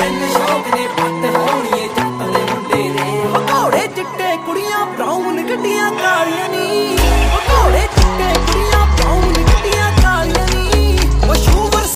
ਤਿੰਨ ਸ਼ੌਕ ਨੇ ਪੱਟ ਹੋਣੀਏ ਜੱਟ ਦੇ ਮੁੰਡੇ ਦੇ। ਘੋੜੇ ਚਿੱਟੇ ਕੁੜੀਆਂ ਬਰਾਊਨ ਗੱਡੀਆਂ ਕਾਲੀਆਂ।